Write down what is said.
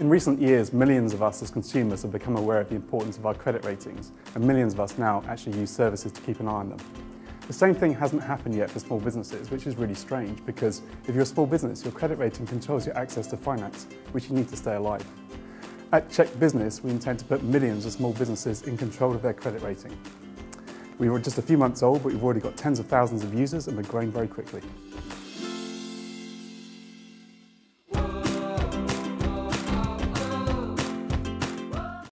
In recent years, millions of us as consumers have become aware of the importance of our credit ratings, and millions of us now actually use services to keep an eye on them. The same thing hasn't happened yet for small businesses, which is really strange because if you're a small business, your credit rating controls your access to finance, which you need to stay alive. At Check Business, we intend to put millions of small businesses in control of their credit rating. We were just a few months old, but we've already got tens of thousands of users and we're growing very quickly.